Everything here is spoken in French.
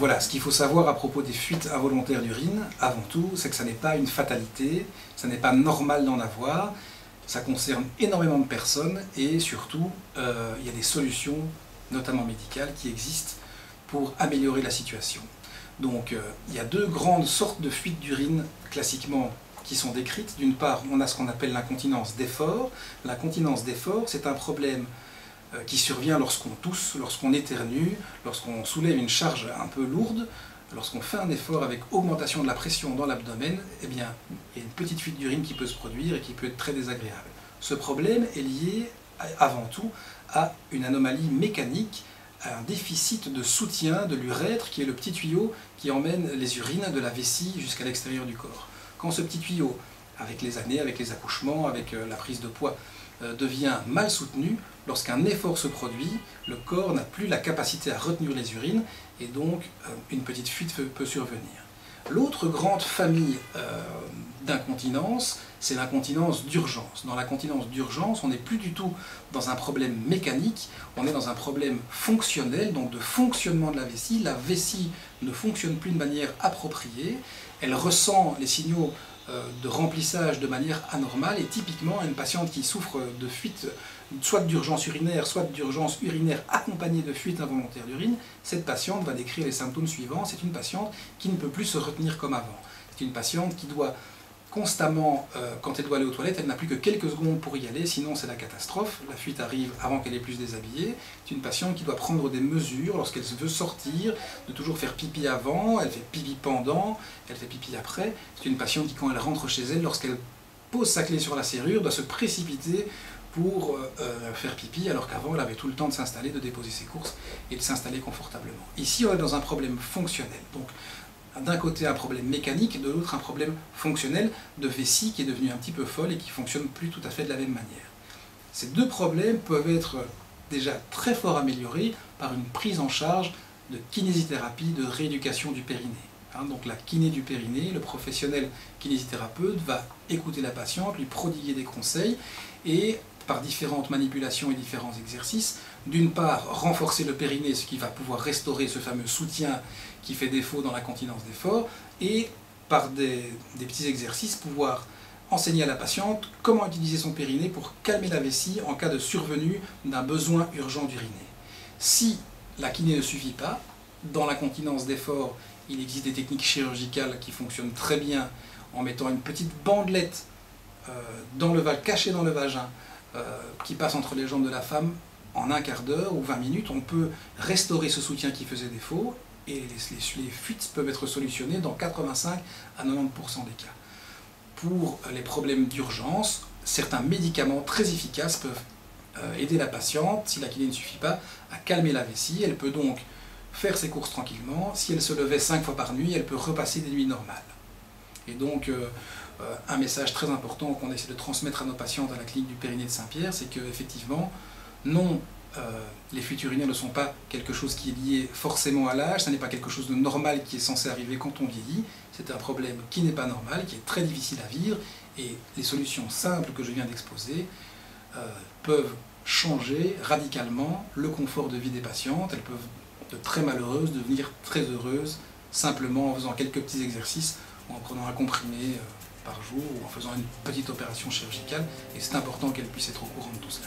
voilà, ce qu'il faut savoir à propos des fuites involontaires d'urine, avant tout, c'est que ça n'est pas une fatalité, ça n'est pas normal d'en avoir, ça concerne énormément de personnes et surtout, euh, il y a des solutions, notamment médicales, qui existent pour améliorer la situation. Donc euh, il y a deux grandes sortes de fuites d'urine classiquement qui sont décrites. D'une part, on a ce qu'on appelle l'incontinence d'effort. L'incontinence d'effort, c'est un problème qui survient lorsqu'on tousse, lorsqu'on éternue, lorsqu'on soulève une charge un peu lourde, lorsqu'on fait un effort avec augmentation de la pression dans l'abdomen, eh bien, il y a une petite fuite d'urine qui peut se produire et qui peut être très désagréable. Ce problème est lié avant tout à une anomalie mécanique un déficit de soutien de l'urètre, qui est le petit tuyau qui emmène les urines de la vessie jusqu'à l'extérieur du corps. Quand ce petit tuyau, avec les années, avec les accouchements, avec euh, la prise de poids, euh, devient mal soutenu, lorsqu'un effort se produit, le corps n'a plus la capacité à retenir les urines, et donc euh, une petite fuite peut survenir. L'autre grande famille d'incontinence, c'est l'incontinence d'urgence. Dans l'incontinence d'urgence, on n'est plus du tout dans un problème mécanique, on est dans un problème fonctionnel, donc de fonctionnement de la vessie. La vessie ne fonctionne plus de manière appropriée, elle ressent les signaux euh, de remplissage de manière anormale et typiquement une patiente qui souffre de fuite soit d'urgence urinaire, soit d'urgence urinaire accompagnée de fuite involontaire d'urine, cette patiente va décrire les symptômes suivants. C'est une patiente qui ne peut plus se retenir comme avant. C'est une patiente qui doit constamment, euh, quand elle doit aller aux toilettes, elle n'a plus que quelques secondes pour y aller, sinon c'est la catastrophe. La fuite arrive avant qu'elle ait plus déshabillée. C'est une patiente qui doit prendre des mesures lorsqu'elle veut sortir, de toujours faire pipi avant, elle fait pipi pendant, elle fait pipi après. C'est une patiente qui, quand elle rentre chez elle, lorsqu'elle pose sa clé sur la serrure, doit se précipiter pour euh, euh, faire pipi, alors qu'avant elle avait tout le temps de s'installer, de déposer ses courses et de s'installer confortablement. Ici on est dans un problème fonctionnel. Donc d'un côté un problème mécanique, de l'autre un problème fonctionnel de vessie qui est devenue un petit peu folle et qui fonctionne plus tout à fait de la même manière. Ces deux problèmes peuvent être déjà très fort améliorés par une prise en charge de kinésithérapie, de rééducation du périnée. Hein, donc la kiné du périnée, le professionnel kinésithérapeute va écouter la patiente, lui prodiguer des conseils et par différentes manipulations et différents exercices, d'une part renforcer le périnée, ce qui va pouvoir restaurer ce fameux soutien qui fait défaut dans la continence d'effort, et par des, petits exercices pouvoir enseigner à la patiente comment utiliser son périnée pour calmer la vessie en cas de survenue d'un besoin urgent d'uriner. Si la kiné ne suffit pas, dans la continence d'effort, il existe des techniques chirurgicales qui fonctionnent très bien en mettant une petite bandelette euh, dans le cachée dans le vagin euh, qui passe entre les jambes de la femme en un quart d'heure ou 20 minutes. On peut restaurer ce soutien qui faisait défaut et les, fuites peuvent être solutionnées dans 85 à 90% des cas. Pour les problèmes d'urgence, certains médicaments très efficaces peuvent euh, aider la patiente, si la kiné ne suffit pas, à calmer la vessie. Elle peut donc faire ses courses tranquillement. Si elle se levait 5 fois par nuit, elle peut repasser des nuits normales. Et donc, euh, euh, un message très important qu'on essaie de transmettre à nos patientes à la clinique du Périnée de Saint-Pierre, c'est qu'effectivement, non, euh, les fuites urinaires ne sont pas quelque chose qui est lié forcément à l'âge, ce n'est pas quelque chose de normal qui est censé arriver quand on vieillit, c'est un problème qui n'est pas normal, qui est très difficile à vivre, et les solutions simples que je viens d'exposer euh, peuvent changer radicalement le confort de vie des patientes, elles peuvent de très malheureuses devenir très heureuses simplement en faisant quelques petits exercices ou en prenant un comprimé euh, par jour ou en faisant une petite opération chirurgicale, et c'est important qu'elles puissent être au courant de tout cela.